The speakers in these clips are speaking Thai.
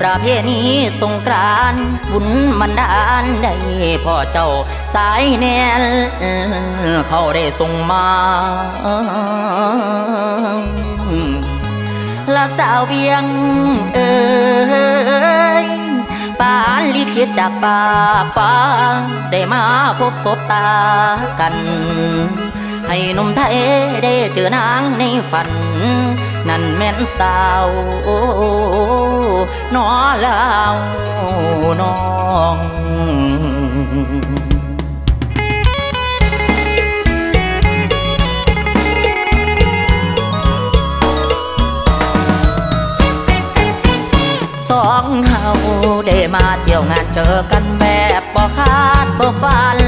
ประเพณีสงกรานบุญมันดานได้พ่อเจ้าสายแนนเขาได้ส่งมาละสาวเวียงเอ้ยปานลิขิตจากฟ้าฟ้าได้มาพบศบตากัน ให้นมไทยได้เจอนางในฝัน นั่นแม่นสาวนอลาวน้องสองเฮาได้มาเที่ยวงานเจอกันแบบบ่คาดบ่ฝัน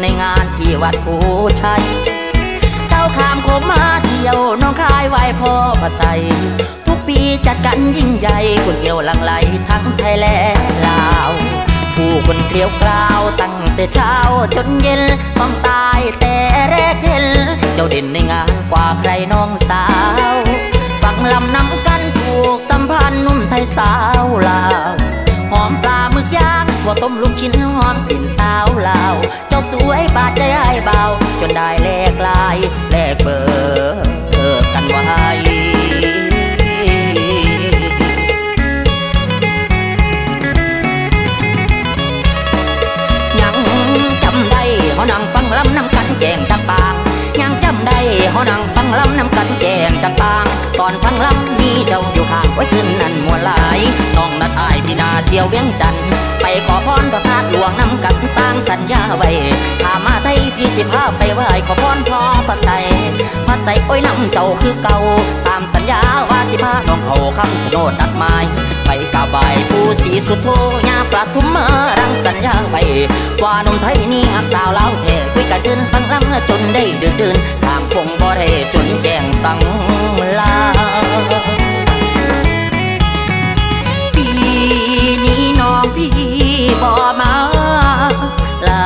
ในงานที่วัดผู้ชัย เจ้าข้ามโคมมาเที่ยวน้องคายไหวพ่อพระใส่ทุกปีจัดกันยิ่งใหญ่คนเกี่ยวลังไหลทั้งไทยและลาว ผู้คนเกลียวกราวตั้งแต่เช้าจนเย็นต้องตายแต่แรกเห็น เจ้าเด่นในงานกว่าใครน้องสาวฟังลำนำกันผูกสัมพันธ์นุ่มไทยสาวลาวหอมปลาหมึกย่าง หัวต้มลูกชิ้นหอมกลิ่นสาวลาว เจ้าสวยบาดใจไอ้เบา จนได้แลกลายแลกเบอร์กันไว้ยังจำได้เขานั่งฟังลำน้ำกันแจงจังปางยังจำได้เขานั่งฟังลำน้ำกันแจงจังปาง อนฟังลำมีเจ้าอยู่ข้างไว้ขึ้นนั่นมัวลหลายน้องนัดอายพี่นาเที่ยวเวียงจันทน์ไปขอพรพระธาตุหลวงนำกันตั้งสัญญาไว้ถ้ามาไทยพี่สิพาไปไหว้ขอพรพ่อพระใสพระใสโอ้ยนำเจ้าคือเก่า ตามสัญญาว่าสิพาน้องเขาคำชะโนดนัดหมาย ไปกราบไหว้ผู้ศรีสุดโธยาปลาทุมมารังสัญญาไว้ว่านมไทยนี่หักสาวเลาเทคุยกันเดินฟังลำจนได้เดือดเดินทางคงบ่ได้จนแจงสังลาปีนี้น้องพี่บอมาลา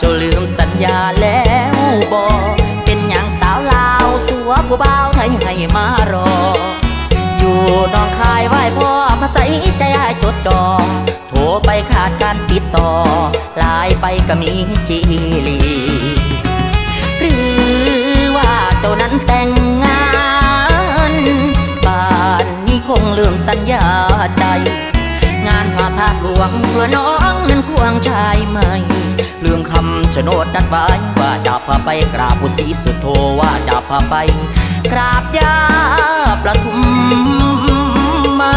จ้าลืมสัญญาแล้วบอเป็นอย่างสาวลาวตัวผู้บ่าวไทยให้มารออยู่น้อง ใสใจอายจดจองโทรไปขาดการติดต่อไลายไปก็มีจีลีหรือว่าเจ้านั้นแต่งงานป่านนี้คงลืมสัญญาใจงานพระธาตุหลวงเพื่อน้องนั้นควงชายใหม่ลืมคำชะโนดดัดไว้ว่าจะพาไปกราบผู้ศรีสุโธว่าจะพาไปกราบยาประทุมมา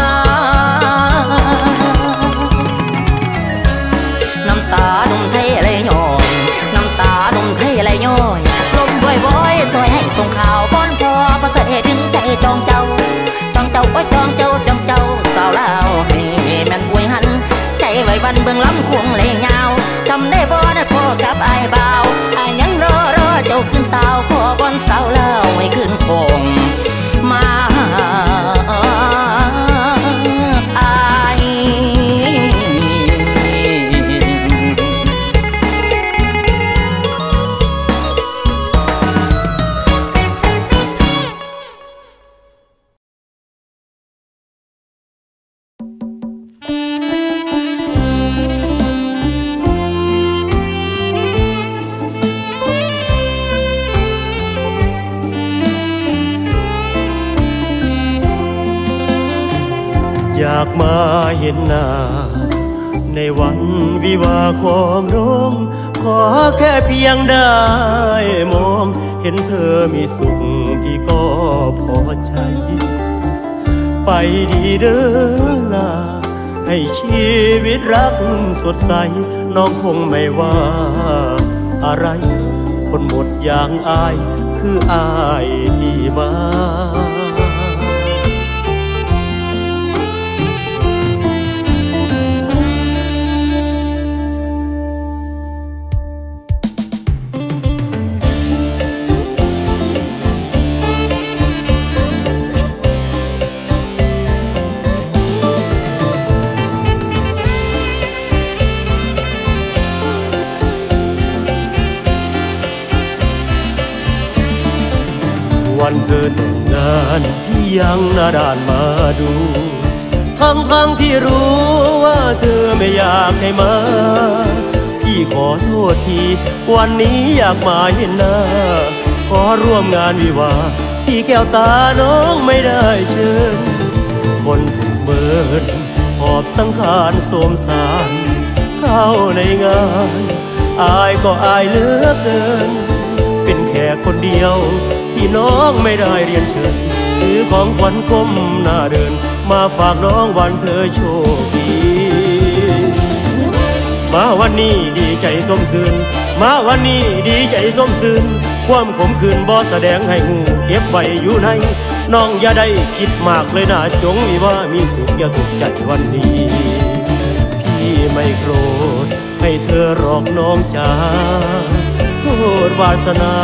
ตาหนุ่มไทยไหลย้อยน้ำตาหนุ่มไทยไหลย้อยลมบ่อยบ่อยๆซอยให้ส่งข่าวป้อนพอประเสริฐดึงใจจองเจ้า เห็นหน้า ในวันวิวาห์ของน้องขอแค่เพียงได้มองเห็นเธอมีสุขพี่ก็พอใจ ไปดีเด้อลา ให้ชีวิตรักสดใส น้องคงไม่ว่า อะไร คนหมดอย่างอาย คืออายที่มา วันเธอแต่งงานพี่ยังหน้าดานมาดูทั้งทั้งที่รู้ว่าเธอไม่อยากให้มา พี่ขอโทษทีวันนี้อยากมาเห็นหน้า ขอร่วมงานวิวาที่แก้วตาน้องไม่ได้เชิญ คนถูกเมินหอบสังขารโสมสาร เข้าในงานอายก็อายเหลือเกิน เป็นแค่คนเดียว ที่น้องไม่ได้เรียนเชิญถือของขวัญก้มหน้าเดิน มาฝากน้องวันเธอโชคดีมาวันนี้ดีใจสมซื่นมาวันนี้ดีใจสมซื่นความขมขื่นบ่แสดงให้หูเก็บไว้อยู่ในน้องอย่าได้คิดมากเลยนะจงมีว่ามีสุขอย่าถูกใจวันนี้พี่ไม่โกรธให้เธอหลอกน้องจ้า โทษวาสนา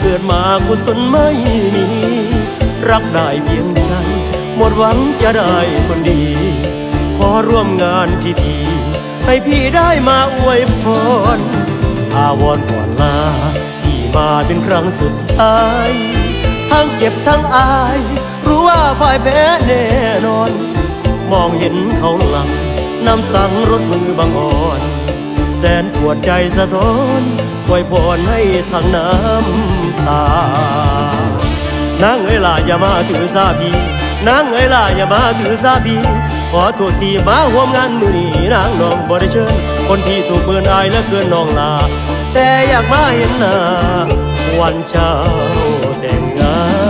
เกิดมากุศลไม่มี รักได้เพียงใจหมดหวังจะได้คนดี ขอร่วมงานที่ดีให้พี่ได้มาอวยพรอาวอนก่อนลาพี่มาเป็นครั้งสุดท้าย ทั้งเจ็บทั้งอาย รู้ว่าพ่ายแพ้แน่นอน มองเห็นเขาหลังนำสั่งรถมือบางอ่อน แสนปวดใจสะท้อน ไวยพรให้ทางน้ำตานางเอ๋ยล่ะอย่ามาถือซาบีนางเอ๋ยล่ะอย่ามาถือซาบีขอโทษที่มาห่วมงานมือนี้นางน้องบ่ได้เชิญ คนที่ถูกเมินอายและเกินน้องลา แต่อยากมาเห็นหน้าวันเช้าแต่งงาน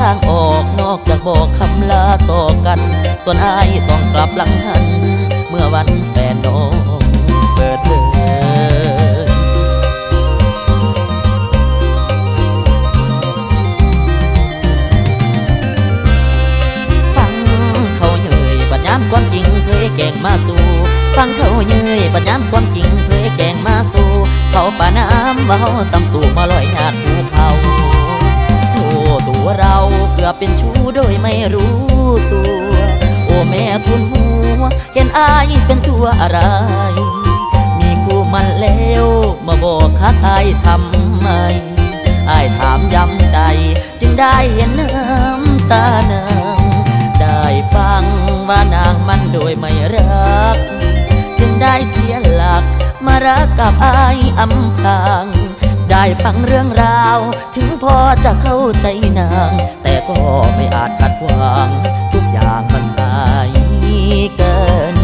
ทางออกนอกจากบอกคำลาต่อกัน ส่วนอายต้องกลับหลังหัน เมื่อวันแฟนน้องเปิดเผยฟังเขาเย้ยปัญญามความจริงเผยแก่งมาสู่ฟังเขาเย้ยปัญญามความจริงเผยแก่งมาสู่เขาปาน้ำเมาซ้ำสู่มาลอยหาด เกือเป็นชู้โดยไม่รู้ตัว โอ้แม่ทุนหัว เห็นอายเป็นตัวอะไร มีกูมันแล้วมาบอกคักอายทำไมอายถามย้ำใจ จึงได้เห็นน้ำตานางได้ฟังว่านางมันโดยไม่รัก จึงได้เสียหลักมารักกับอายอำพราง ได้ฟังเรื่องราว ถึงพอจะเข้าใจนาง แต่ก็ไม่อาจขัดขวาง ทุกอย่างมันสายเกิน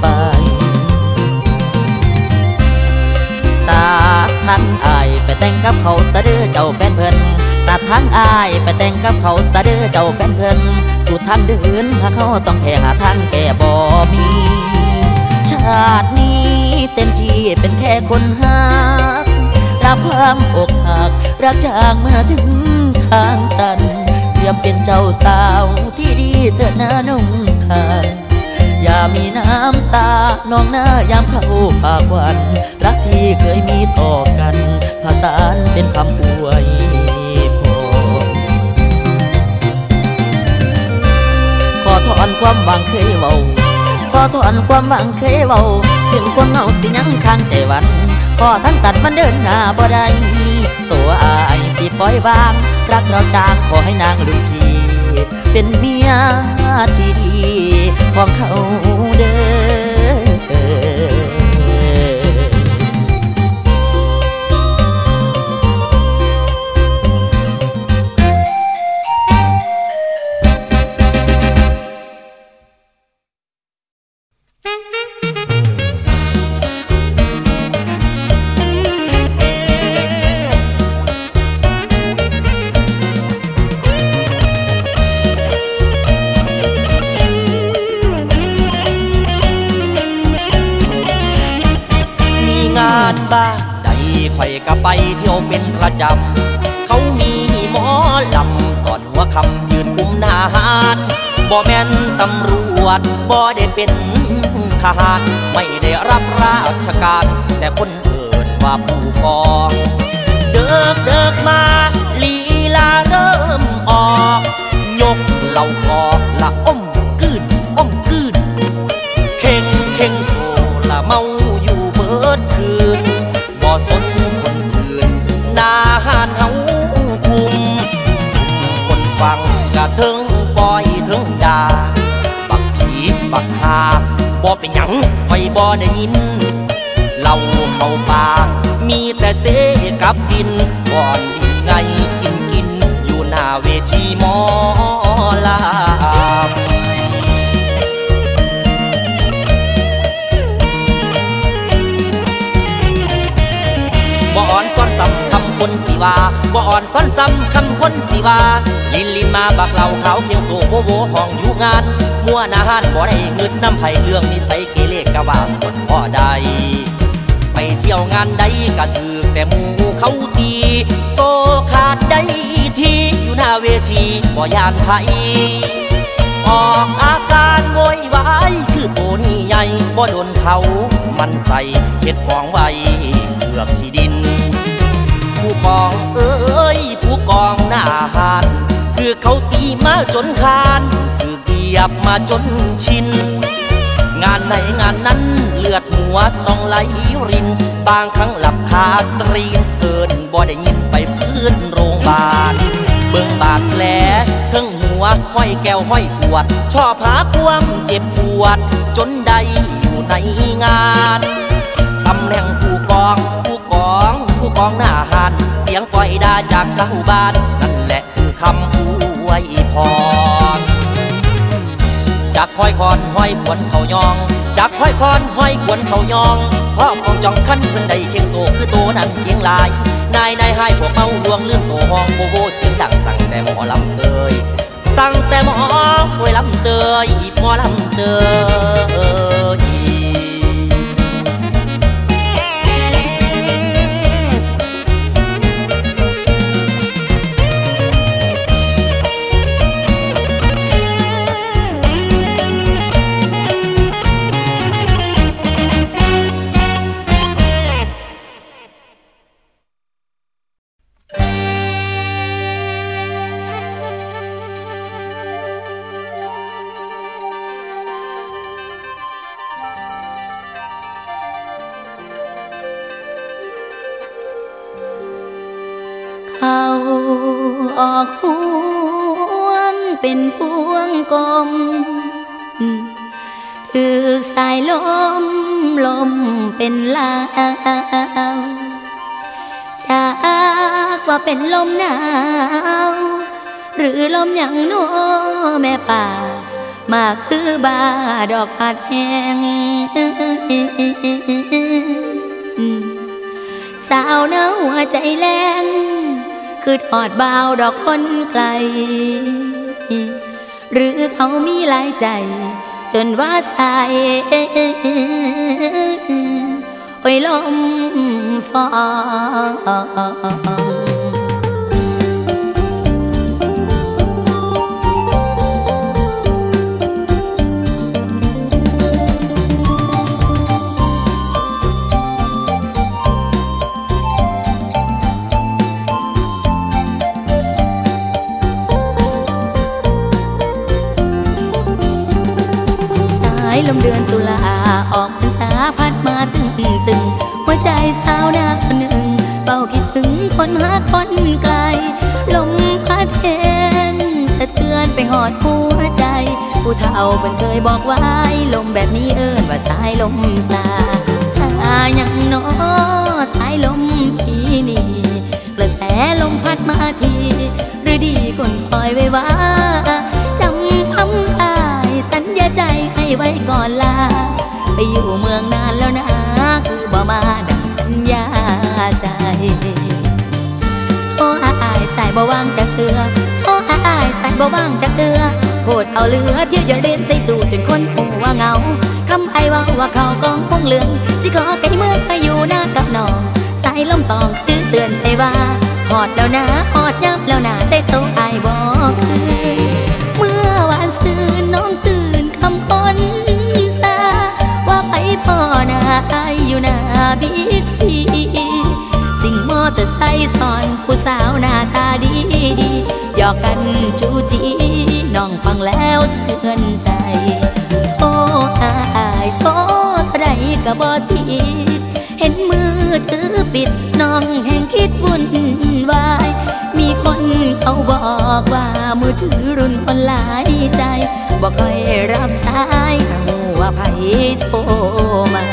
ไป ตาทันอายไปแต่งกับเขาสะดือเจ้าแฟนเพิ่นตาทันอายไปแต่งกับเขาสะดือเจ้าแฟนเพิ่นสู่ทางเดินหาเขาต้องแค่หาทางแก่บ่มี ชาตินี้เต็มที่เป็นแค่คนหัก รับความอกหักรักจางเมื่อถึงทางตันเตรียมเป็นเจ้าสาวที่ดีเถิดนะน้องคายอย่ามีน้ำตา น้องหน้ายามเข้าปากวัน รักที่เคยมีต่อกันผสานเป็นคำอวยพรขอถอนความหวังเคยเว้าขอถอนความหวังเคยเว้าถึงความเงาสิยังค้างใจวัน ขอทั้งตัดมันเดินหน้าบ่ได้ตัวอายสิปล่อยวาง รักเราจางขอให้นางลุกพีเป็นเมียที่ดีของเขาเด้อ ทหาร ไม่ได้รับราชการ แต่คนอื่นว่าผู้กอง เดิกเดิกมาลีลาเริ่มออก ยกเหล่ากอละอ้มกืนอ้มกืนเข่งเข่งโซละเมาอยู่เบิดคืน บ่สนคนอื่นนาหานเฮาคุมสุมคนฟังกะเทิงปล่อยเทิงดาบักผีบักหา บ่เป็นหยังไฟบ่ได้ยินเหล่าเข้าปาก มีแต่เสกับดินก่อนดินไงกินกิน อยู่หน้าเวทีหมอลำบ่อ่อนซ่อนซำคำคนสิว่า บ่อ่อนซ่อนซ้ำคำคนสิวาลินลินมาบักเหล่าขาวเคียงโซโวโวห้องอยู่งาน มัวนาหานบ่ได้เงึดน้ำไผ่เรื่องนิสัยเกเรกะว่าคนพ่อใดเที่ยวงานใดก็ถือแต่หมูเขาตี โซขาดได้ทีอยู่หน้าเวทีบ่ยานไทยออกอาการโวยวายคือตัวนี้ใหญ่บ่โดนเขา มันใส่เห็ดกองไว้เผือกที่ดิน กองเอ้ยผู้กองหน้าหานคือเขาตีมาจนคาน คือเกียบมาจนชิน งานไหนงานนั้นเลือดหัวต้องไหลริน บางครั้งหลับคาตรีนเกินบ่ได้ยินไปพื้นโรงพยาบาล เบิ่งบาดแผลทั้งหัวห้อยแก้วห้อยปวด ชอบหาความเจ็บปวด จนได้อยู่ในงานตำแหน่งผู้กอง ผู้กอง ผู้กองหน้าหาน สียงปล่อยด่าจากชาวบ้านนั่นแหละคือคำอวยพรจากห้อยคอนห้อยขวนเขายอง จากห้อยคอนห้อยขวนเขายองพ่อกองจองขั้นเพิ่นได้เคียงโซคือโตนั้นเพียงลายนายนายให้พวกเมาลวงเรื่องโตห้องโบโบเสียงดังสั่งแต่หมอลำเตยสั่งแต่หมอป่วยลำเตยหมอลำเตย ป่า มาคือบาดอกผัดแห้งสาวเนาหัวใจแรงคือทอดบ่าวดอกคนไกล หรือเขามีหลายใจ จนว่าสายโอ้ยลมฟองายลมเดือนตุลาออกพรรษาพัดมาตึงตึงหัวใจสาวนาคนหนึ่งเฝ้าคิดถึงคนหาคนไกล ลมพัดแห้งสะเทือนไปหอดหัวใจ ผู้เฒ่าเพิ่นเคยบอกไว้ลมแบบนี้เอิ้นว่าสายลมสาสายังนอสายลมพีนี่กระแสลมพัดมาทีหรือดีคนคอยไว้ว่าจำคำอา ยใจให้ไว้ก่อนลา ไปอยู่เมืองนานแล้วนะคือบ่มาดังสัญญาใจ โอ้อายสายบ่ว่างจะเตือ โอ้อายสายบ่ว่างจะเตือโหดเอาเรือเที่ยวอย่าเล่นใส่ตู้จนคนหูว่าเหงาคำไอว่าว่าเขากองพงเหลือง สิขอไก่เมื่อไปอยู่หน้ากับน้องสายลมตองคือเตือนใจว่าหอดแล้วนะหอดยับแล้วนะแต่ตัวอายบอกเมื่อวานซื่อน้องตื่น นสาว่าไปพ่อหน้าอายอยู่หน้าบิ๊กซีสิ่งมอเตอร์ไซค์สอนผู้สาวหน้าตาดีดีหยอกกันจูจีน้องฟังแล้วสะเทือนใจ โอ้อายโอ้เท่าไรก็บ่ติดเห็นมือถือปิดน้องแห่งคิดวุ่นวาย คนเขาบอกว่ามือถือรุ่นคนหลายใจบ่ค่อยรับสายหัวาไผโทรมา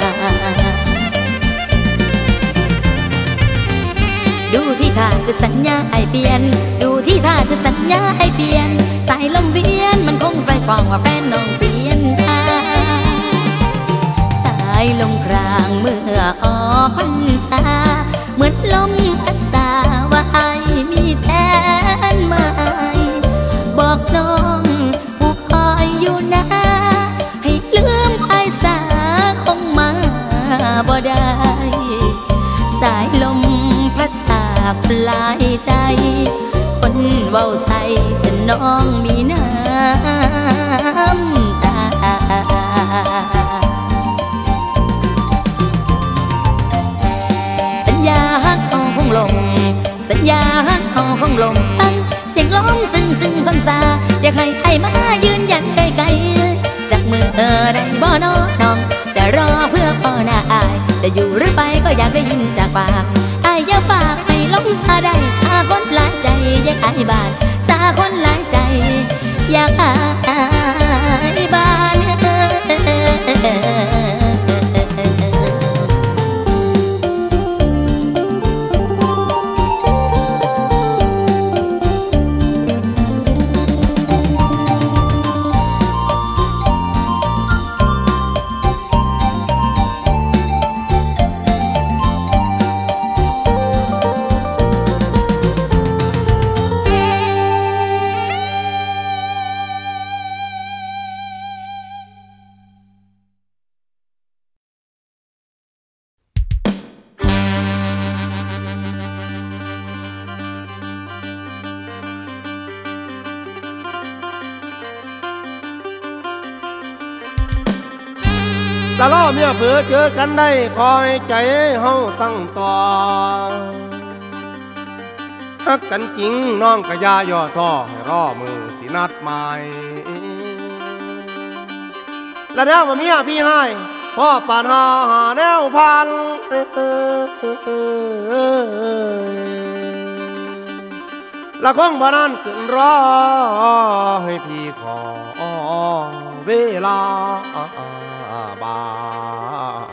ดูที่ท่าคือสัญญาไอเปลี่ยน ดูที่ท่าคือสัญญาไอเปลี่ยน สายลมเวียนมันคงใส่ฟองว่าแฟนน้องเปลี่ยนทางสายลมกลางเมื่อออกพรรษาเหมือนลมพัด บอกน้องผู้คอยอยู่นะ ให้ลืมไอสาคงมาบ่ได้ สายลมพัดสาบลายใจ คนเว้าใส่จะน้องมีน้ำตาสัญญาฮักเอาคงลง สัญญาฮักเอาคงลงตั้ง เสียงร้องตึงตึงคำสาอยากให้ใครมายืนยันไกลไกลจากมือเธอได้บ่น้อน้อง จะรอเพื่อพ่อหน้าอาย จะอยู่หรือไปก็อยากได้ยินจากปากอายอย่าฝากให้ลงซาได้สาคนหลายใจอยากอายบานสาคนหลายใจ อยากอายบาน เมียเผือเจอกันได้คอยใจเฮาตั้งต่อฮักกันจริงน้องกะยาย่อท่อให้รอมือสินัดหมายและแล้วมาเมียพี่ให้พ่อปานหาหาแนวพันละคงบานั้นขึ้นรอให้พี่ขอเวลา บาง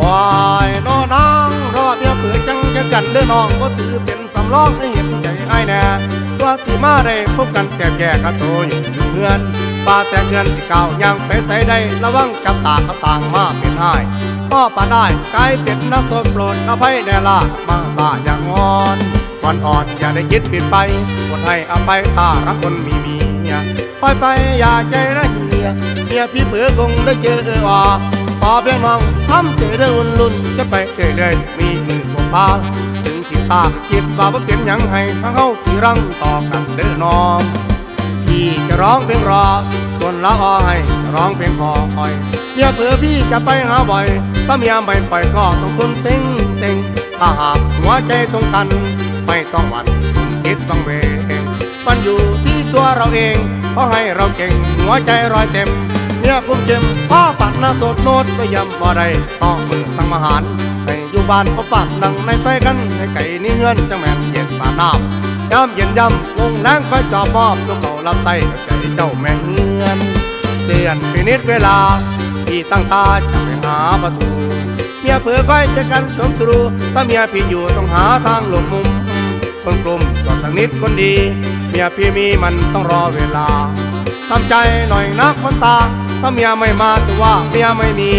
วายน้อนางรอเมียเปิดจังจะกันเด้อน้องก็ถือเป็นสำรองให้เห็นใจไอ้แน่สวัสดีมาได้พบกันแก่แก่ๆกะโตอยู่อยู่เพื่อน ป้าแต่เพื่อนสิเก่ายังไปใส่ได้ระวังจับตาเขาสั่งมาเป็นไห้พ่อปาได้กลายเป็นน้ำต้นโปรดอภัยแน่ละมาสาอย่างงอนก่อนอ่อนอย่าได้คิดผิดไปคนให้อภัยถ้ารักคนมีเมียปล่อยไปอย่าใจนะเฮียเมียพี่เผือคงได้เจอว่าพอเพียงมองทำเจอเรื่องวุ่นลุ่นจะไปเรื่อยๆมีมือบอกพาถึงสิตาคิดว่าบ่เป็นหยังให้ทั้งเฮาที่รังต่อกันเด้อน้อง พี่จะร้องเพลงรอส่วนละออให้จะร้องเพลงคอคอยเมียเผื่อพี่จะไปหาบ่อยถ้าเมียไม่ปล่อยก็ต้องทนเซ็งเซ็งถ้าหากหัวใจตรงกัน ไม่ต้องหวั่นคิดต้องเวงมันอยู่ที่ตัวเราเองเพราะให้เราเก่งหัวใจรอยเต็มเมียคุ้มเจ็มพ่อปัดหน้าโตดโนดก็ยำบ่ได้ต้องมือสั่งมหารให้อยู่บ้านพ่อปัดนั่งในไฟกันให้ไก่นี่เฮือนจังแม่นเย็นปานน้ำ ยามเย็นยำวงแรงคอยจอบอบตัวเขารับไส้ใจเจ้าแม่เฮือน เดือนปีนิดเวลา ที่ตั้งตาจะไปหาประตู เมียเผื่อคอยจะกันชมตรูถ้าเมียพี่อยู่ต้องหาทางหลบมุม คนกลุ่มก็สักนิดคนดี เมียพี่มีมันต้องรอเวลาทำใจหน่อยนะคนตา ถ้าเมียไม่มาแต่ว่าเมียไม่มี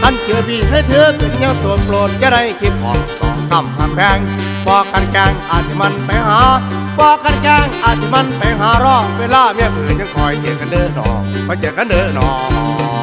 ท่านเจอพี่ให้เธอเป็นยังโสดโปรดจะได้คิดของสองคำห้ามแพง บอกกันแกงอาจจะมันไปหาบอกกันแกงอาจจะมันไปหารอเวลาเมียอื่นยังคอยเจอกันเด้อหนอคอยเจอกันเด้อหนอ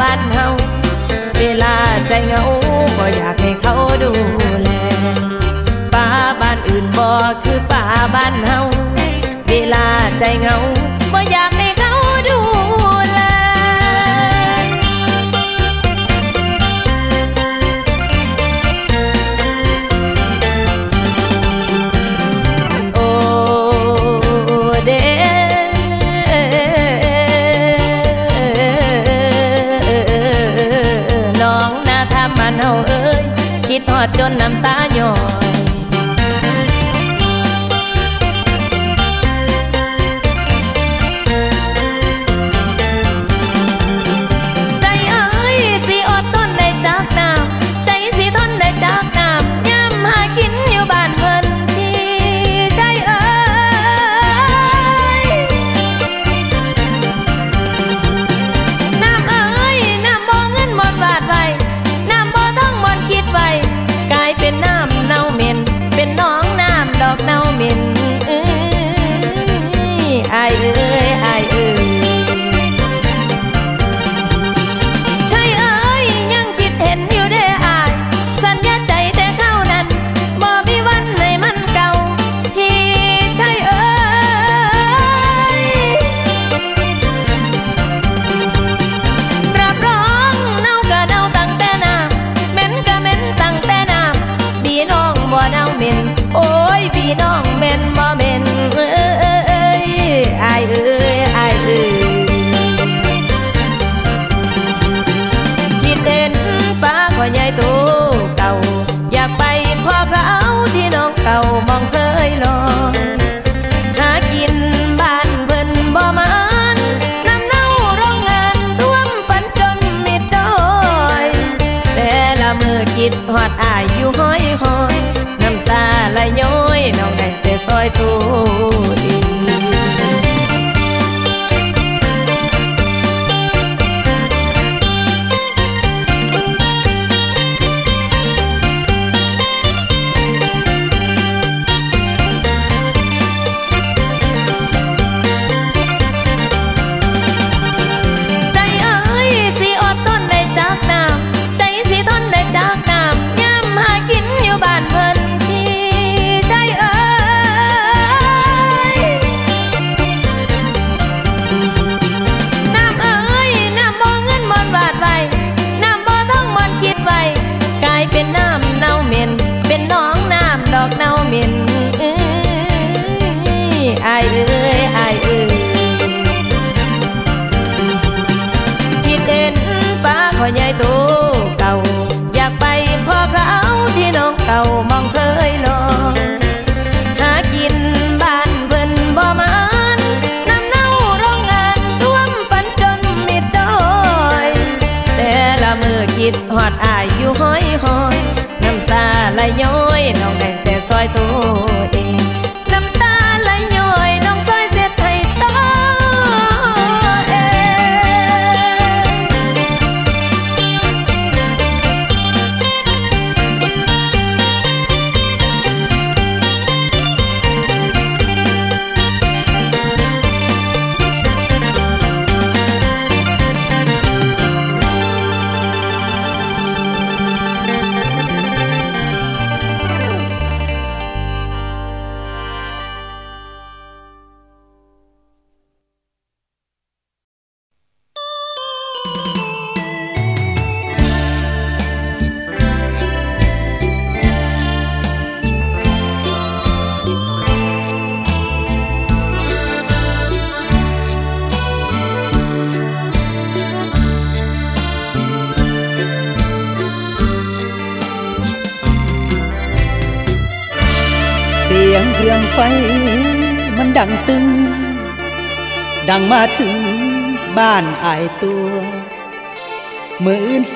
บ้านเฮาเวลาใจเหงาก็อยากให้เขาดูแลป่าบ้านอื่นบ่คือป่าบ้านเฮาเวลาใจเหงา cho nam ta nhỏ.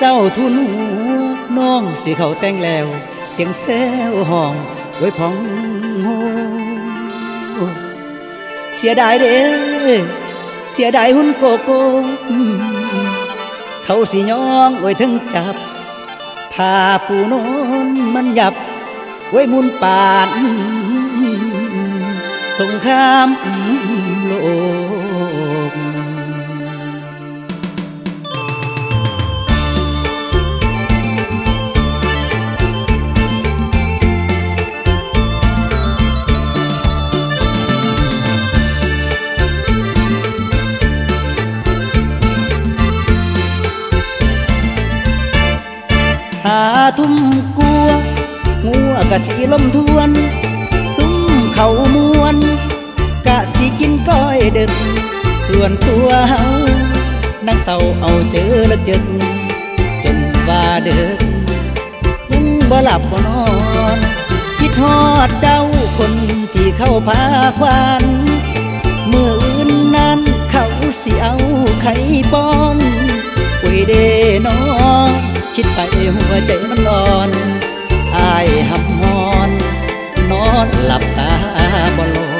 จ้าทุนหูน้องสีเขาแต่งแล้ว เสียงแซวห้องไว้พองโฮเสียดายเด้เสียดายหุ่นโกโก้เขาสีย้องไว้ถึงจับพาผู้นนมันหยับไว้มุนปานสงครามโลก ทุ่มกลัวงัวกะสีลมทวน ซุ้มเขามวน กะสิกินก้อยดึก ส่วนตัวเฮานั่งเศร้าเอาเจอละจึกจนว่าดึกยังบ่หลับบ่นอน คิดทอดเจ้าคนที่เข้าพาควันเมื่ออื่นนั้นเขาสิเอาไข่ป้อนโอ้ยเดนอ คิดไปหัวใจมันร้อนอายหำมอน นอนหลับตาบ่ลง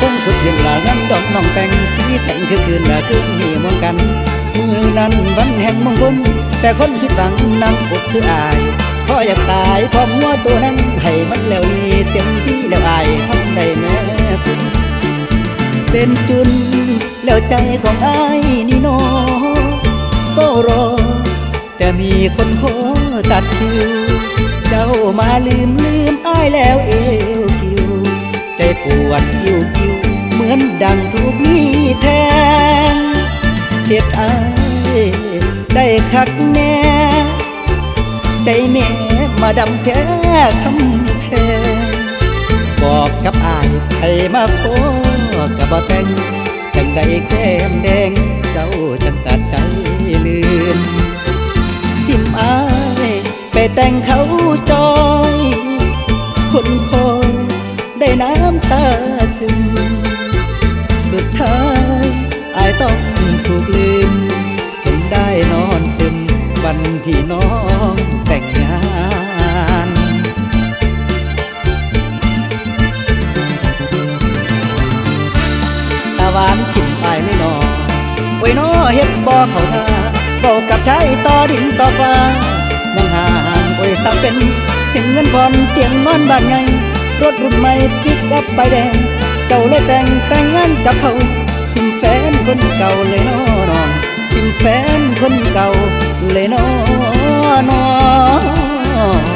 คงสุดเทียงลางั้นดอกน้องแต่งสีแสงคือคืนละคืนมีมองกัน มือนั้นวันแห่งมงคลแต่คนผิดหวังนั่งอดคืออายพราะอยากตายพราะหัวตัวนั้นให้มันแล้วนี่เต็มที่แล้วอายทำได้แม้ เป็นจุนแล้วใจของอายนี่โนเฝ้ารอ แต่มีคนขอตัดคิว เจ้ามาลืมลืมอ้ายแล้วเอวคิว ใจปวดกิ้วกิ้วเหมือนดังถูกมีแทงเฮ็ดอายได้คักแน่ ใจแม่มาดำแท้คำ กับอายให้มาขอกับบ่แต่งจังใดแก้มแดง เจ้าจังตัดใจลืมทิมอายไปแต่งเขาจอยคนคอยได้น้ำตาซึมสุดท้ายอายต้องถูกลืมจนได้นอนซึมวันที่นอง เฮ็ดบ่เข้าท่าบอกกับชายต่อดินต่อฟ้ายังห่างโอ้ยสักเป็นเห็นเงินผ่อนเตียงนอนบ้านไง รถรุ่นใหม่ปิกอัพไปแดง เจ้าเลยแต่งแต่งงานกับเขาทิมแฟนคนเก่าเลยนอนองทิมแฟนคนเก่าเลยนอนอแ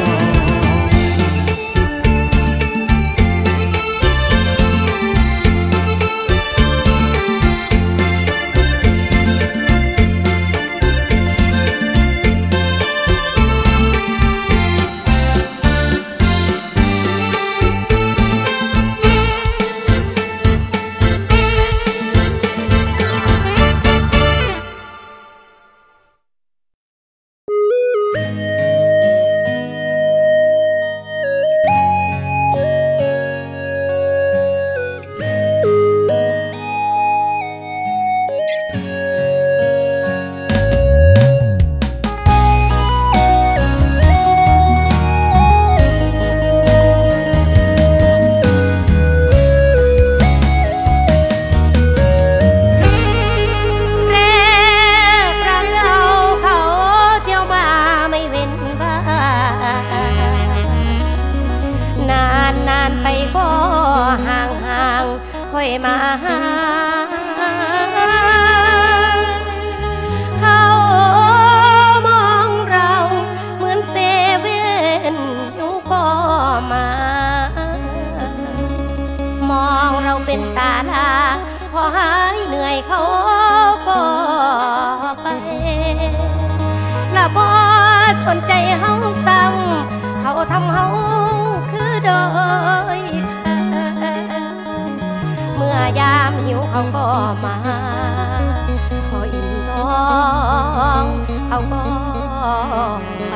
เขาก็มาพออิ่มท้องเขาก็ไป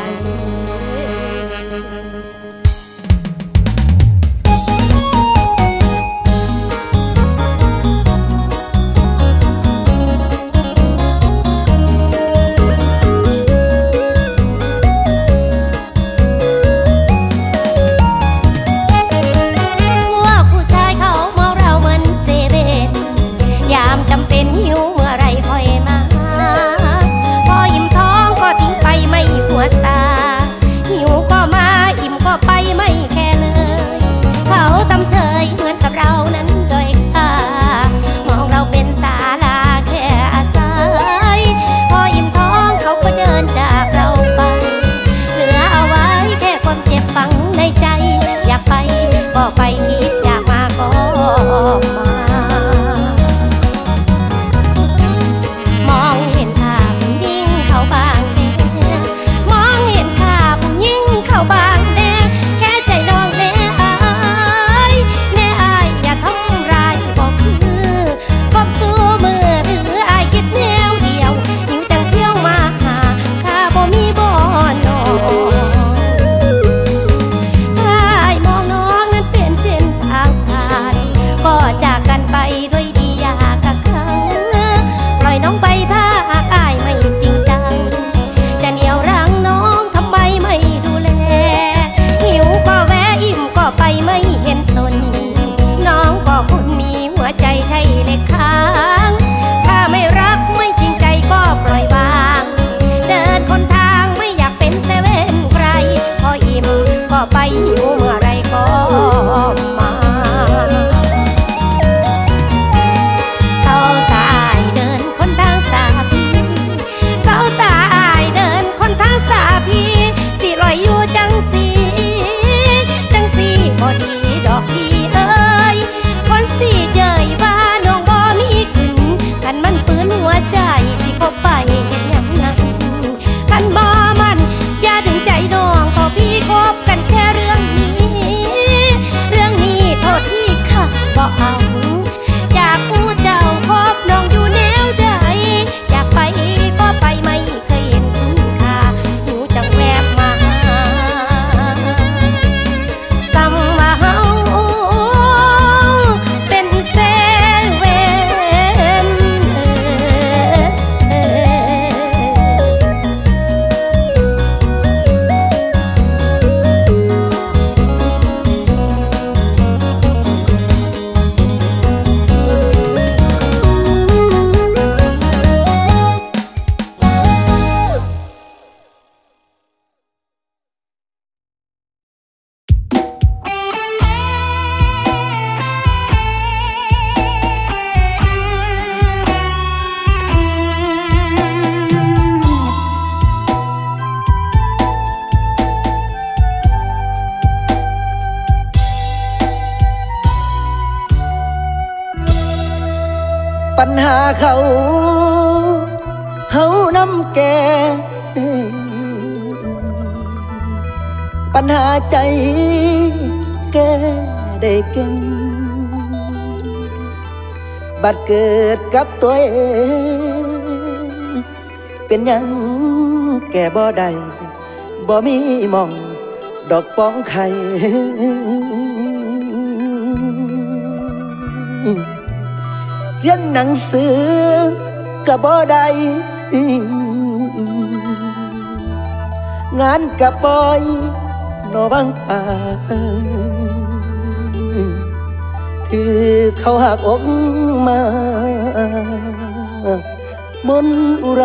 กับตัวเอง เป็นยังแกบ่ได้บ่มีมอง ดอกป้องไข่เรียนหนังสือก็บ่ได้งานกับบอยนอบางป่าถือเขาหักอกมา มนต์อุร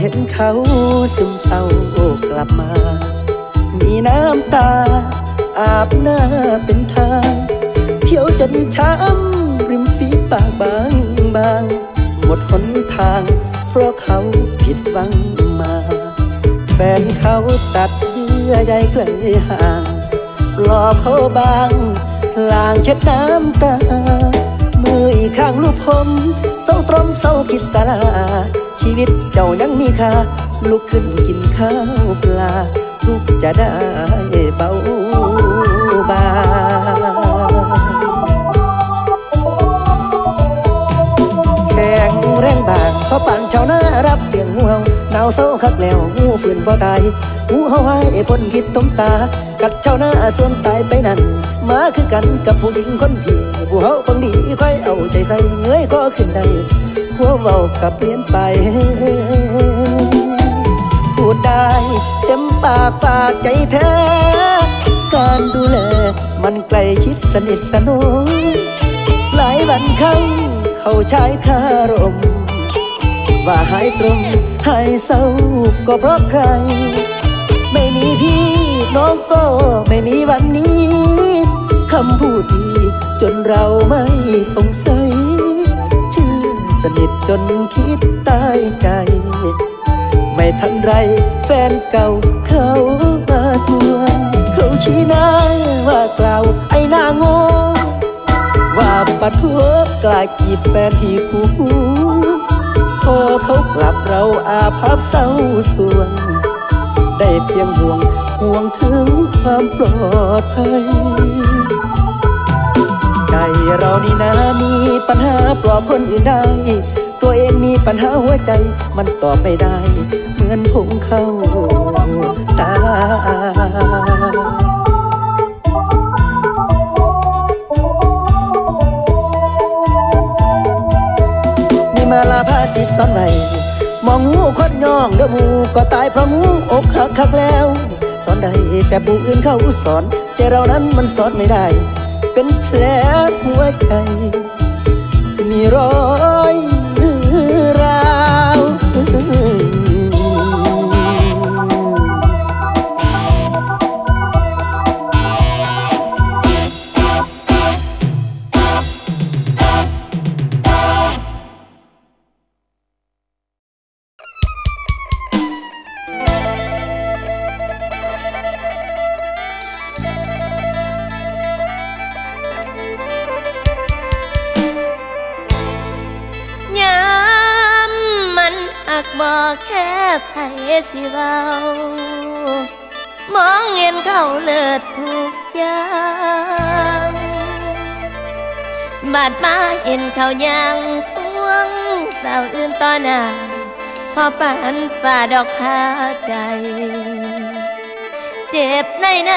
เห็นเขาซึมเศร้ากลับมา มีน้ำตา อาบหน้าเป็นทาง เที่ยวจนช้ำริมฝีปากบางบาง หมดหนทาง เพราะเขาผิดหวังมา แฟนเขาตัดเยื่อใยไกลห่างหลอกเขาบางลางเช็ดน้ำตา มืออีกข้างลูกผมเศร้าตรมเศร้าคิดสาลา ชีวิตเจ้ายังมีค่าลุกขึ้นกินข้าวปลา ทุกจะได้เบาบางแข็งแรงบางเพราะปั่นชาวนารับเลี้ยงงูเห่าหนาวเศร้าคักแล้วงูฝืนบ่ตายงูเห่าให้พ้นพิษต้มตา กัดชาวนาส่วนตายไปนั่นมาคือกันกับผู้หญิงคนที่ผู้เฮาฟังดีค่อยเอาใจใส่เงยก็ขึ้นได้ หัวเว้ากับเปลี่ยนไปพูดได้เต็มปากฝากใจแท้การดูแลมันใกล้ชิดสนิทสนมหลายวันครั้งเข้าชายคารม ว่าหายตรงหายเศร้าก็เพราะใคร ไม่มีพี่น้องก็ไม่มีวันนี้ คำพูดดีจนเราไม่สงสัย สนิทจนคิดตายใจ ไม่ทันไรแฟนเก่าเขามาทวงเขาชี้หน้าว่ากล่าวไอ้หน้าโง่ว่าปัดทวบกลายกีดแฟนที่กูพอเขากลับเราอาภัพเศร้าส่วงได้เพียงห่วงห่วงถึงความปลอดภัย ใจเรานี่นะมีปัญหาปลอบคนอื่นได้ ตัวเองมีปัญหาหัวใจมันตอบไม่ได้ เหมือนผงเข้าตามีมาลาพาสิซ่อนไว้มองงูคนย่องเด้อหมูก็ตายเพราะงูอกหักคักแล้ว สอนได้แต่ผู้อื่นเขาสอนใจเรานั้นมันสอนไม่ได้ เป็นแผลหัวใจ มีรอยร้าว สิเบามองเห็นเขาเลิศทุกอย่างบาดมาเห็นเขายังทวงสาวอื่นต่อหน้าพอปานฝ่าดอกพาใจ เจ็บในใน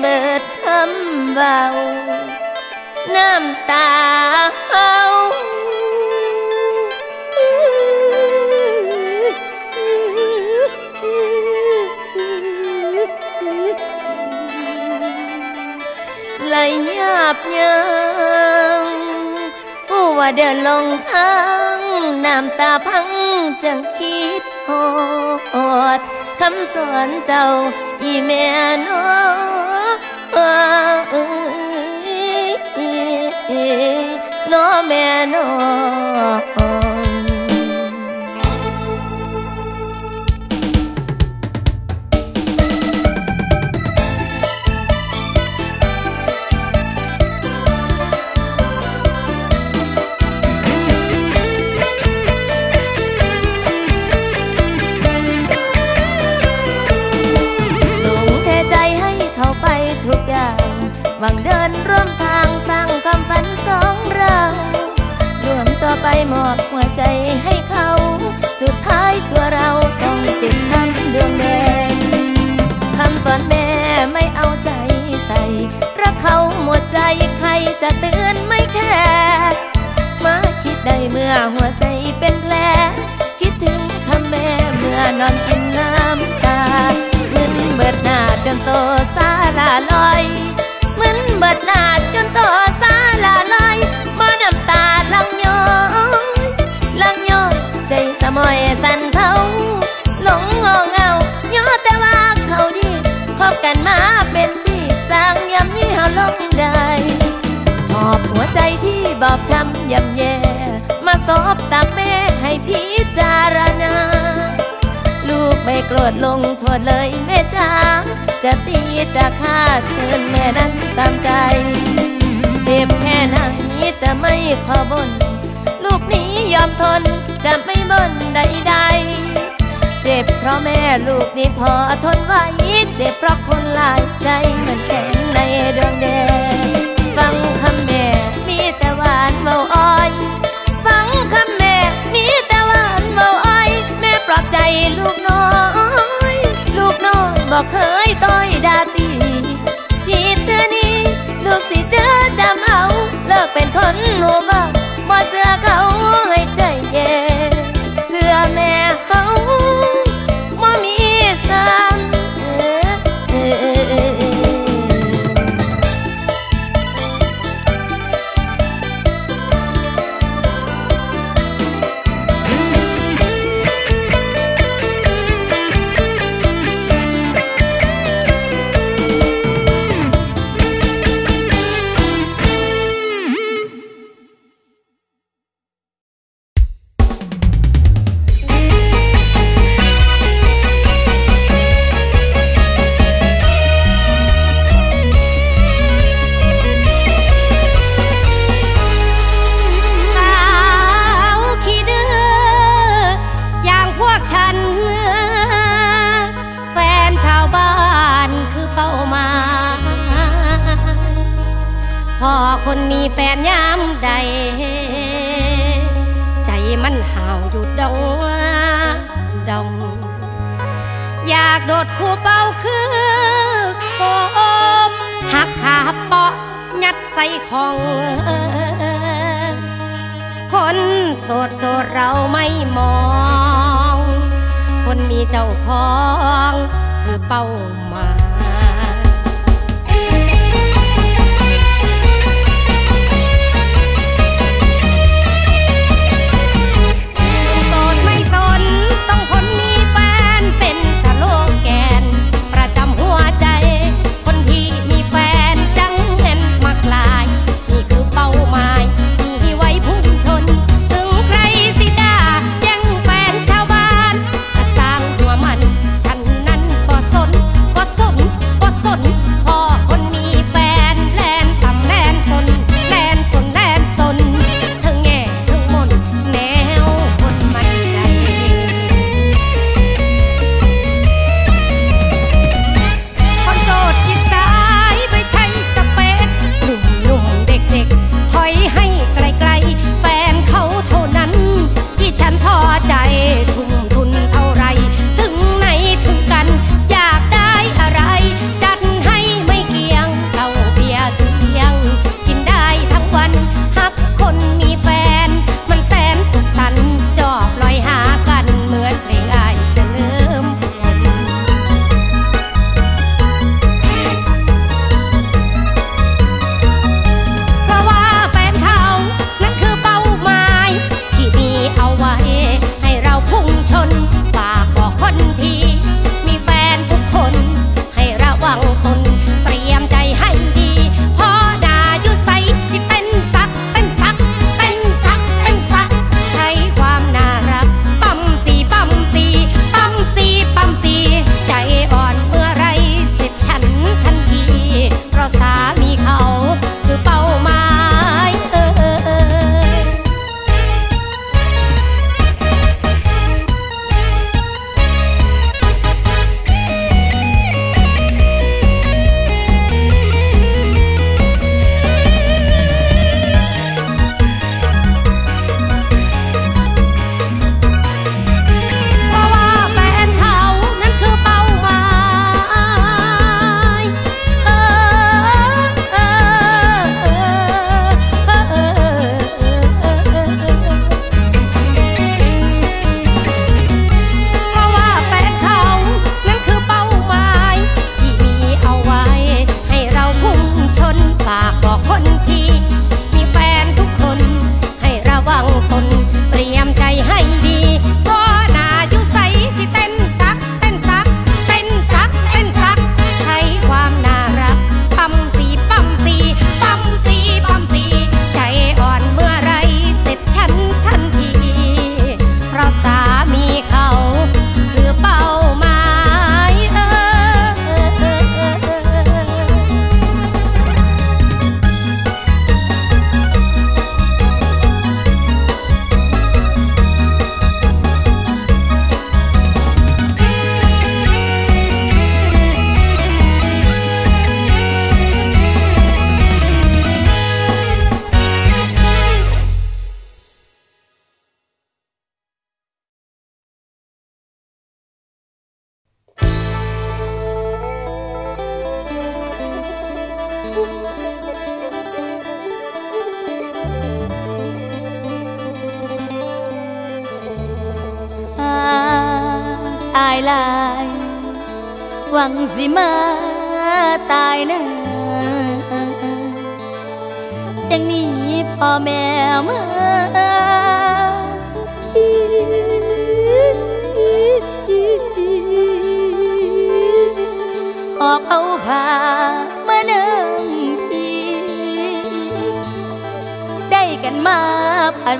เบิดคำเบาน้ำตาเฮา หลหยาบยังผู้ว่าเดินลงทางน้ำตาพังจังคิดโหดคำสอนเจ้าอีแม่นอน้อแม่นอ หวังเดินร่วมทางสร้างความฝันสองเรารวมตัวไปมอบหัวใจให้เขา สุดท้ายตัวเราต้องเจ็บช้ำดวงแดงคำสอนแม่ไม่เอาใจใส่รักเขาหมดใจใครจะเตือนไม่แค่มาคิดได้เมื่อหัวใจเป็นแผลคิดถึงคำแม่เมื่อนอนกินน้ำตาเหมือนเบิดหน้าจนโตสาลาลอย เบิดหน้าจนโตสาลาลอยมาน้ำตาลังย้อยลังย้อยใจสมอยสั่นเทาหลงงอเงาย้อแต่ว่าเขาดีคบกันมาเป็นปีสร้างยำยี่ห้าลงได้หอบหัวใจที่บอบช้ำยำแย่มาสอบตามแม่ให้พิจารณา ลูกไม่โกรธลงโทษเลยแม่จ้า จะตีจะฆ่าเชิญแม่นั้นตามใจ เจ็บแค่ไหนจะไม่ขอบน ลูกนี้ยอมทนจะไม่บ่นใดๆ เจ็บเพราะแม่ลูกนี่พอทนไหวเจ็บเพราะคนหลายใจมันแข็งในดวงแดง ฟังคำแม่มีแต่หวานเมาอ้อย ฟังคำแม่มีแต่หวานเมาอ้อย แม่ปลอบใจลูกน้อยลูกน้อย บอกเคยต้อยดาตีคิดเธอนี้ลูกสิเจอจำเอา เลิกเป็นคนโม่บ้า มันห่าวหยุดดองดองอยากโดดคู่เป้าคือโกบหักขาเปาะยัดใส่ของ คนโสดโสดเราไม่มอง คนมีเจ้าของคือเป้าหมาย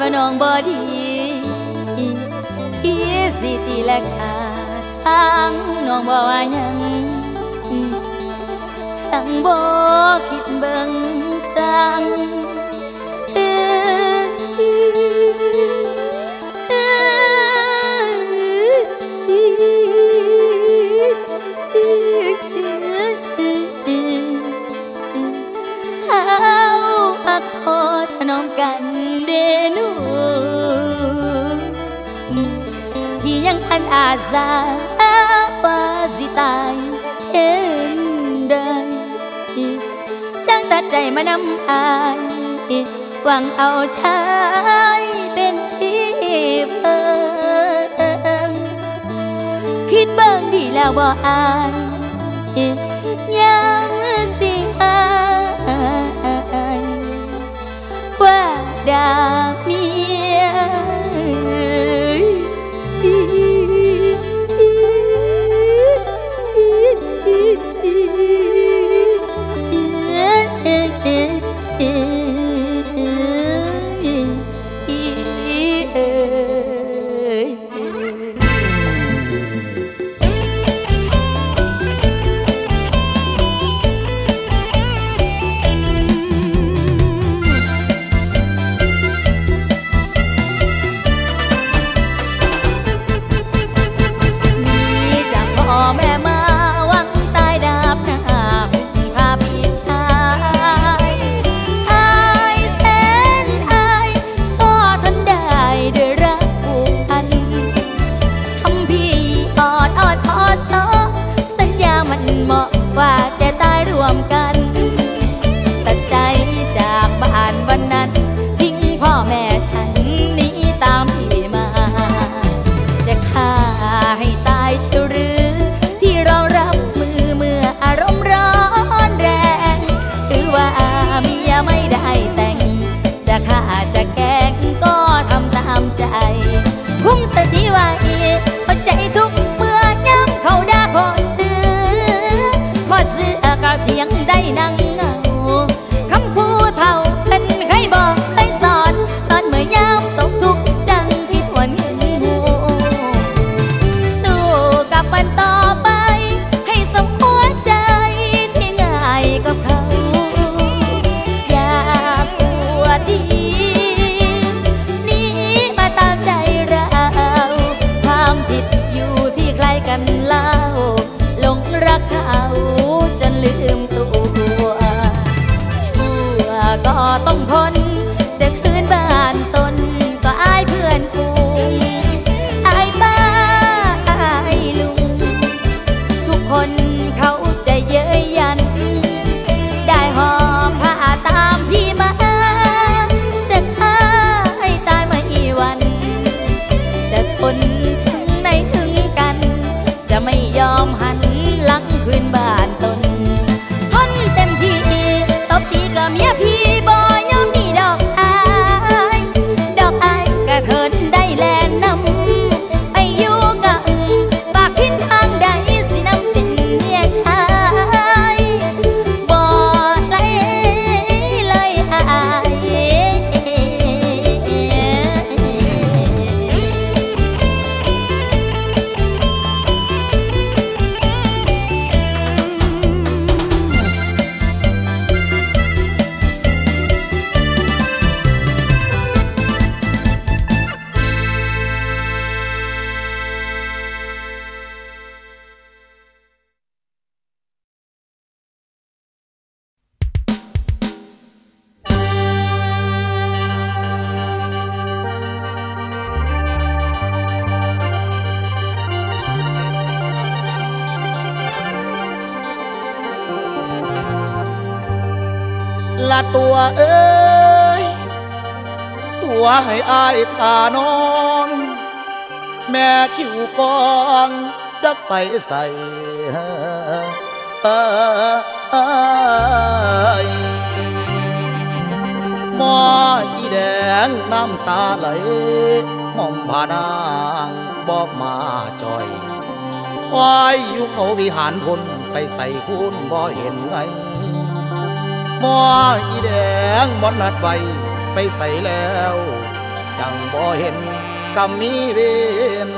ว่าน้องบอดีพี่สิตีและขาดทางน้องบ่ว่าหยัง à ra, à qua gì tài thêm đời. Chẳng ta chạy mà năm ai quăng ao trái bên đi bơi khít băng đi là bỏ ai nhớ gì ai. Qua đàm กองจักไปใส่เอยหมออีแดงน้ำตาไหลมอมผานางบอกมาจอยควายอยู่เขาวิหารพลไปใส่คุณบ่เห็นไงหมออีแดงมอนนัดไว้ไปใส่แล้ว จังบ่เห็นกำมีเวน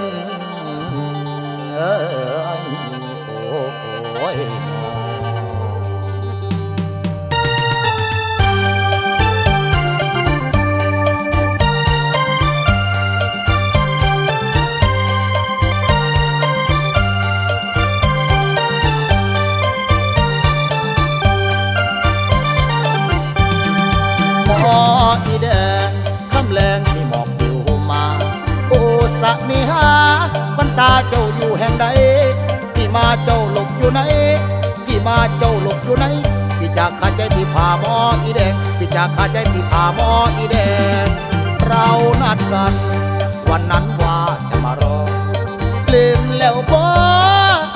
เไหนพี่จากขาดใจที่ผ่าหมออีแดงพี่จากขาดใจที่ผ่าหมออีแดง เรานัดกัน วันนั้นว่าจะมารอลืมแล้วบอ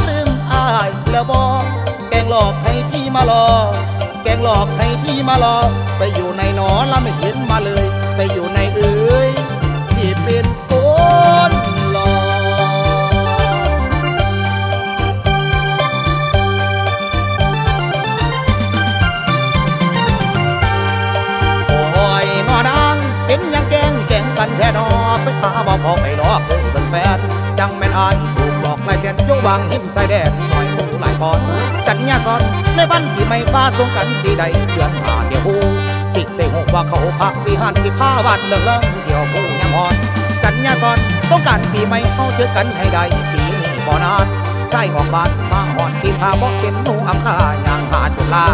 ลืมอายแล้วบอแกงหลอกให้พี่มารอแกงหลอกให้พี่มารอไปอยู่ในนอนแล้วไม่เห็นมาเลย นแท้นอไปหาบ่พอไปหลอกเลยเป็นแฟน จังแม่นอายถูกหลอกลายเส้นโยบางหิมใส่แดงหน่อยหมูหลายปอนสัญญาซ้อนในบ้านปีไม่ฟ้าสงกันสีใดเดือนหาเที่ยวหูสิได้หกว่าเขาพักปีหันสิผ้าวัดเลิกเลิกเที่ยวผู้ยามอนสัญญาซ้อนต้องการปีใหม่เข้าเจอกันให้ได้ปีนี้บ่นาน ใช่ออกบ้านมาหอนกินพาบอกเห็นหนูอำคาอย่างหาจุลา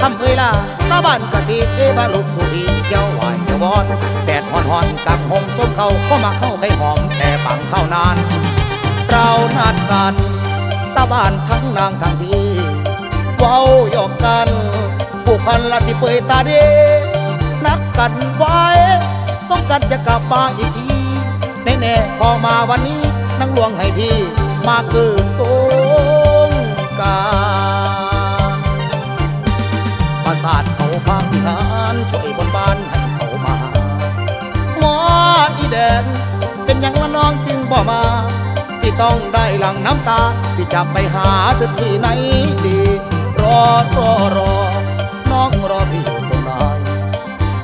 ทำเวลาสาบ้านกะทิเอบาลุกสุธีเจ้าไหวเจ้าวอนแดดหอนหอนๆกับหงส้มเขาก็มาเข้าไข่หอมแต่ปังเข้านาน เรานัดกันตาบ้านทั้งนางทั้งพี่เว้าหยอกกันผูกพันละที่เปยตาเดนัดกันไว้ ต้องการจะกลับมาอีกทีแน่ๆพอมาวันนี้นั่งลวงให้พี่ มาคือสงกรารประสาทเขาพังทานช่วยบนบ้านให้เขามาหมออีแดงเป็นอย่างละน้องจึงบ่มาที่ต้องได้หลังน้ำตาที่จะไปหาเธอที่ไหนดี รอรอรอ น้องรอพี่อยู่ตรงไหน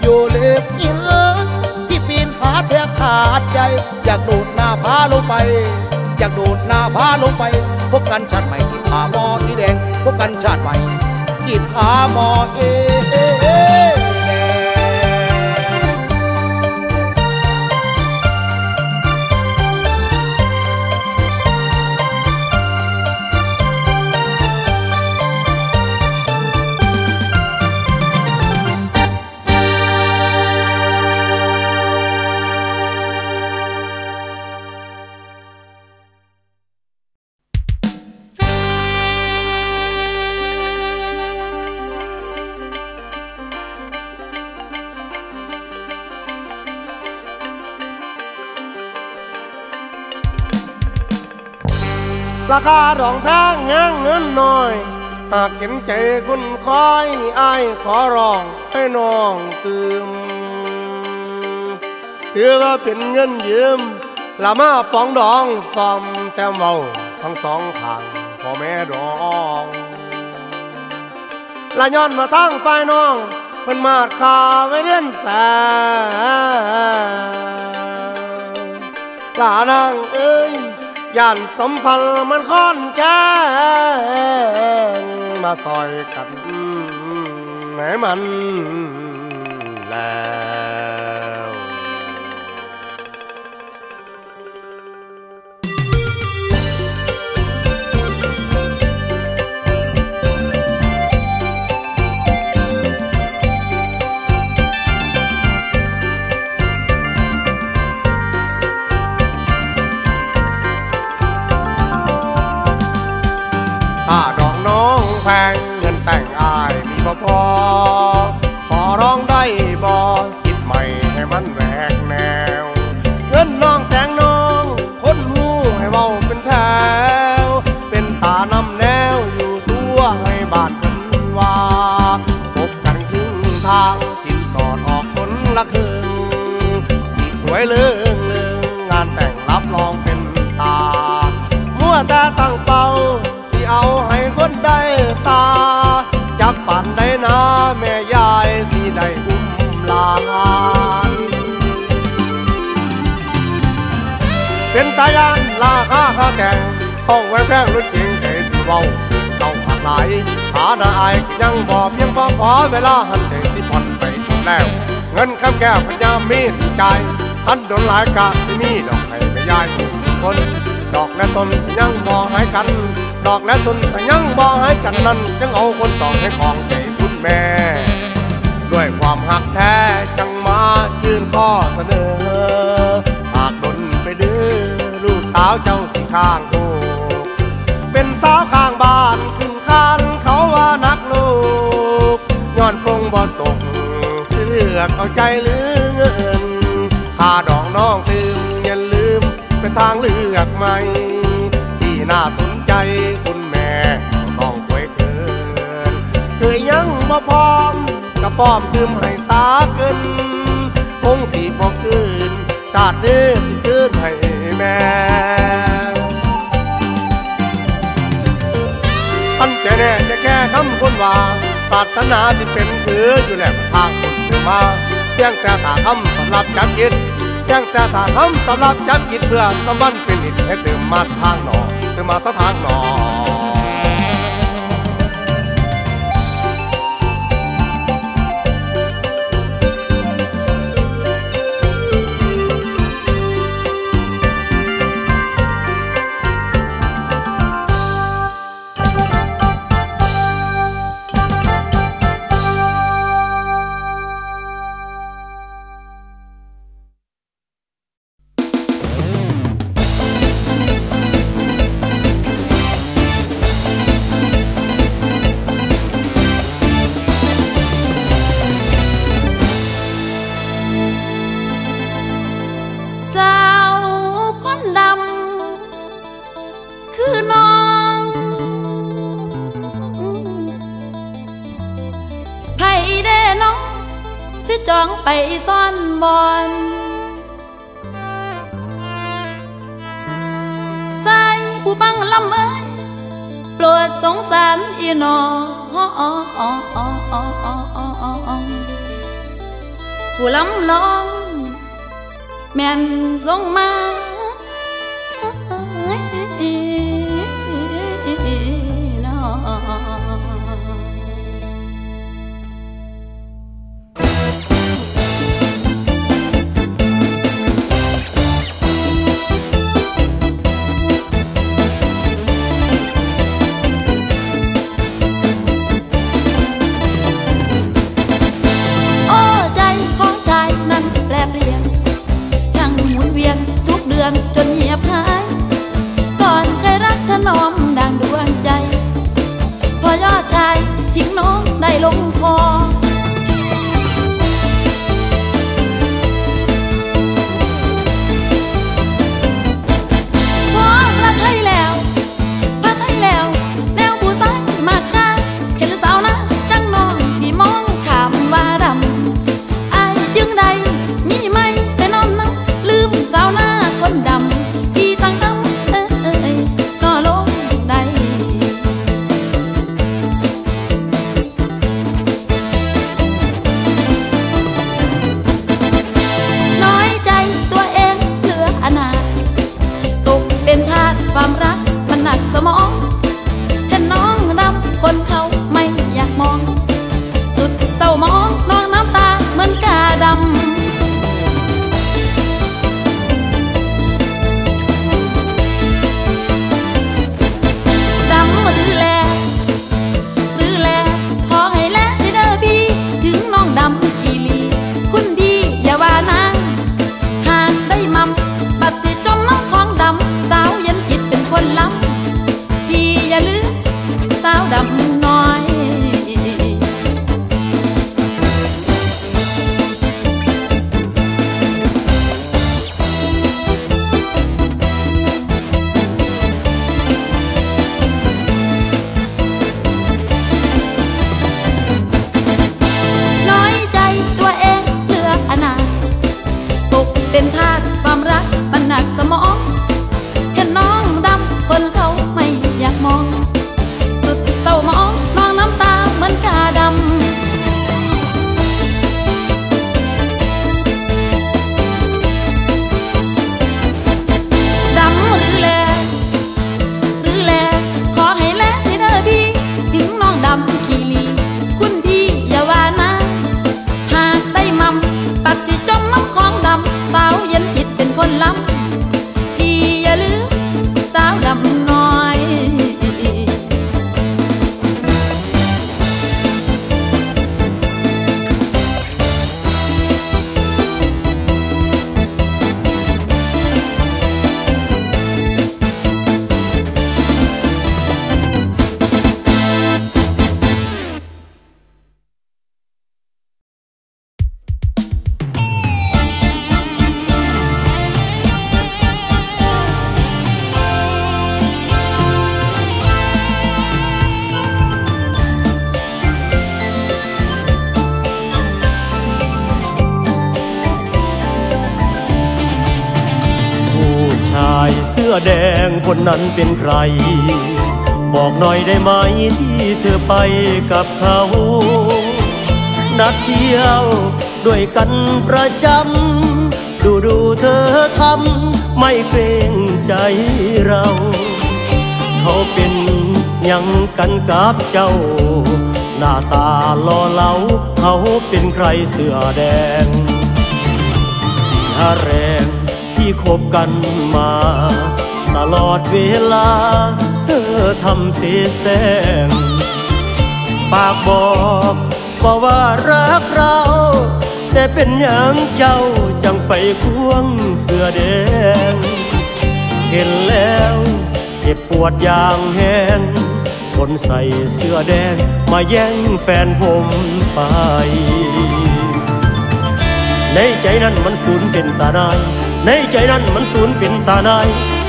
อยู่เล็บอินพี่ปีนผาแทบขาดใจ อยากโดดหน้าผาลงไป อยากโดดหน้าผาลงไป พบกันชาติใหม่ที่ผาหมออีแดง พบกันชาติใหม่ที่ผาหมอเอ คาดองแพงแห้งเงินหน้อย หากเห็นใจคุณคอยไอขอร้องให้น้องตืมถือว่าเป็นเงินยืมละมาปองดองซ่อมแซมเบาทั้งสองข้างพ่อแม่ดองละย้อนมาทั้งฝ่ายน้องเพิ่นมาดคาไว้เดือนแสลานางเอ้ย ย่านสมพันธ์มันค่อนแจ้งมาซอยกันไห้มันแล ว เป็นตายานลาค่าค่าแกงต้องแหวงแพงรถเก่งใจสิเว้าเข้าหักหลหาได้อายยังบอกเพียงพอขอเวลาหันใจสิผ่อนไปถึงแล้ว เงินคำแก้วพญามีสิใจายทันโดนหลายกะสิมีดอกให้ไม่ยายทุกคนดอกและต้นยังบอให้กัน ดอกและต้นก็ยังบอให้กันนั้นยังเอาคนสองให้ของใจคุณแม่ ด้วยความหักแท้จังมายื่นข้อเสนอ สาวเจ้าสิข้างกูเป็นสาวข้างบ้านขึ้นคานเขาว่านักลูกย้อนคงบ่ตกเลือกเอาใจหรือเงินค่าดอกน้องตืมอย่าลืมเป็นทางเลือกใหม่ที่น่าสนใจคุณแม่ต้องควยเกินเคยยังบ่พร้อมกระป้อมตืมให้สาเกินคงสีบ่คืนชาตินี้สิคืนให้ แม่อันจะแน่จะแค่คำคนว่าปรารถนาที่เป็นคืออยู่แล้วทางคนถือมาเพียงแต่ถาคำสำหรับจับกิดเพียงแต่ถาคำสำหรับจับกิดเพื่อสมบันเป็นอิฐให้เติมมาทางหนอเติมมาทางหนอ องไปซ่อนบอนใส่ผู้ฟังลำเอ้ คนนั้นเป็นใคร บอกหน่อยได้ไหมที่เธอไปกับเขา นัดเที่ยวด้วยกันประจำ ดูดูเธอทำไม่เกรงใจเรา เขาเป็นยังกันกับเจ้า หน้าตาล่อเหลาเขาเป็นใครเสื้อแดงเสียแรงที่คบกันมา ลอดเวลา เธอทำเสียแสงปากบอกว่าว่ารักเรา แต่เป็นอย่างเจ้าจังไปควงเสื้อแดง เห็นแล้วเจ็บปวดอย่างแห้ง คนใส่เสื้อแดงมาแย่งแฟนผมไป ในใจนั้นมันสูญเป็นตาหนายในใจนั้นมันสูญเป็นตาหนาย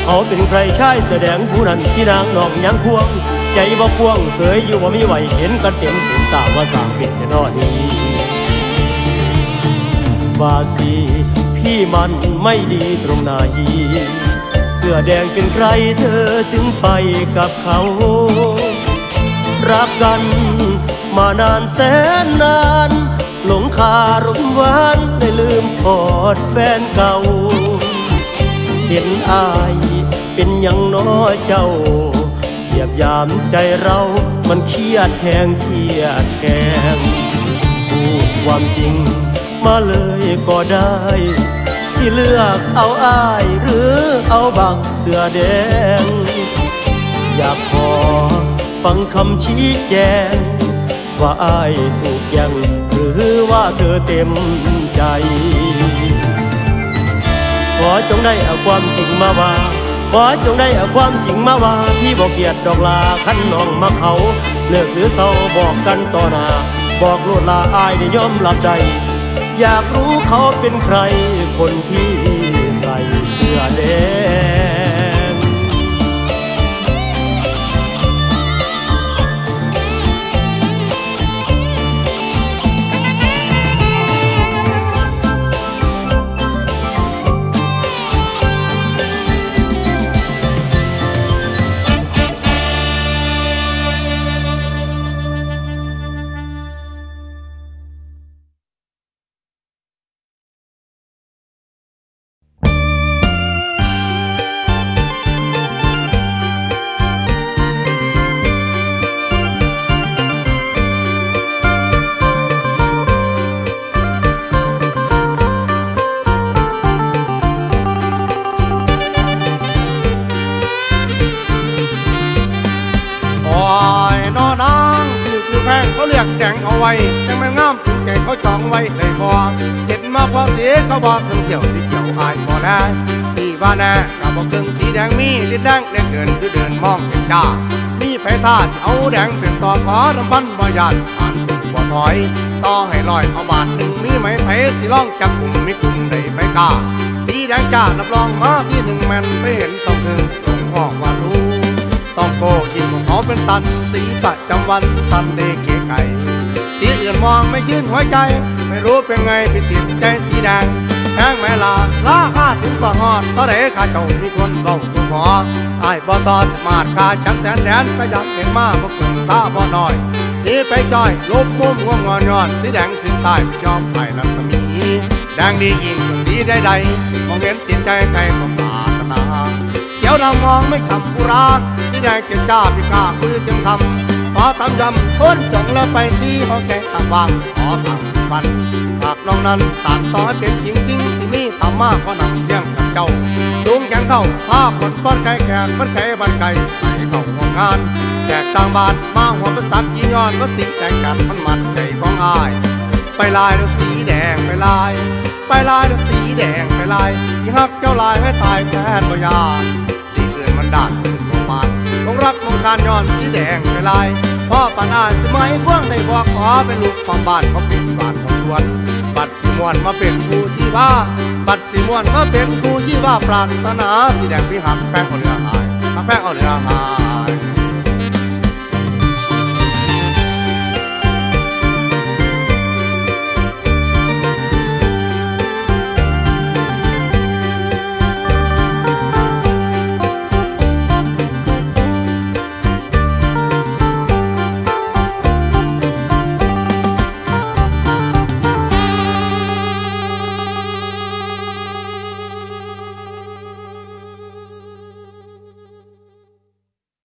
เขาเป็นใครชายแสดงผู้นั้นที่นางนองยังควง ใจบ่ควงเสยอยู่บ่มีไหวเห็นกันเต็มเต็มตาว่าสางเป็นแค่นอดีว่าสิพี่มันไม่ดีตรงไหนเสื้อแดงเป็นใครเธอถึงไปกับเขา รักกันมานานแสนนาน หลงคารมหวานได้ลืมพอดแฟนเก่า เห็นอาย เป็นอย่างน้อเจ้าเหยียบยามใจเรามันเครียดแทงเครียดแกงพูดความจริงมาเลยก็ได้ สิเลือกเอาอายหรือเอาบักเสือแดง อยากขอฟังคำชี้แจง ว่าอายถูกยังหรือว่าเธอเต็มใจ ขอจงได้เอาความจริงมาว่า ขอจงได้เอาความจริงมาว่าพี่บอกเกียดดอกลาขันน้องมาเขา เลิกหรือเศร้าบอกกันต่อหน้าบอกลวดลาอายได้ยอมรับใดอยากรู้เขาเป็นใครคนที่ แพงเขากแดงเอาไว้จังมันงามถึงแก่เขาจองไว้เลยพอเจ็ดมาพอเสียเขาบอกถึงเสียวสีเขียวอายพอแน่ที่ว่าแน่กับบอกถึงสีแดงมีลิ้นแดงเล็กเกินคือเดินมองเห็นจ้ามีไผท่าที่เอาแดงเป็นต่อขอรำบันบ่ยานผ่านสู่บ่ถอย ต่อให้ลอยเอาบาทหนึ่งมีไหมไผสิล่องจักกลุ่มมีกลุ่มใดไม่กล้าสีแดงจ้ารับรองมาที่หนึ่งแมันไม่เห็นต้องถึงลงห้องว่ารู้ ต้องโกยิงของเขาเป็นตัน สีประจำวันตันเดเกไก่สีอื่นมองไม่ชื่นหัวใจ ไม่รู้เป็นไงไปติดใจสีแดงแพงไหมล่ะราคาสินสอดฮอดเท่าไรข้าเจ้ามีคนเล่าสู่ขอไอ้บ่ตอนมาดค่าจักแสนแดนก็ยับเห็นมาบ่ขึ้นซาบ่น้อยหนีไปจ้อยลบมุมง่วงงอนยอนสีแดงสีสายยอมไปรัศมีแดงดียิ่งกว่าสีใดๆมองเห็นติดใจใครก็ปรารถนาเขียวดำมองไม่ฉ่ำปุรา สีแดงเจ็บจ้าพี่กาคุยเต็มคำขอตำยำพ้นจงแล้วไปสีห้องแกตามวางขอสั่งฟันหากน้องนั้นสานต่อให้เป็นจริงสิ่งที่นี่ตามากก็นำเลี้ยงกับเจ้าจูงแขนเข้าพาคนป้อนไก่แขกมันไก่บันไก่ไปเข้าห้องงานแจกต่างบ้านมาหัวประสักยี่ย้อนว่าสิ่งแจกกันมันมันใจของอาย ไปลายด้วยสีแดงไปลาย ไปลายด้วยสีแดงไปลายที่ฮักเจ้าลายให้ตายแทนบ่ยาสีอื่นมันด่านขึ้น ต้องรักมองการย้อนที่แดงไปลายพ่อปานอานสิไม่พวงได้บอกขอเป็นลูกของบ้านเขาเป็นบ้านของสวน บัดสีมวนมาเป็นผู้ที่ว่า บัดสีมวนมาเป็นผู้ที่ว่าปรารถนาสีแดงพี่หักแป้งเอาเรือหายหักแป้งเอาเรือหาย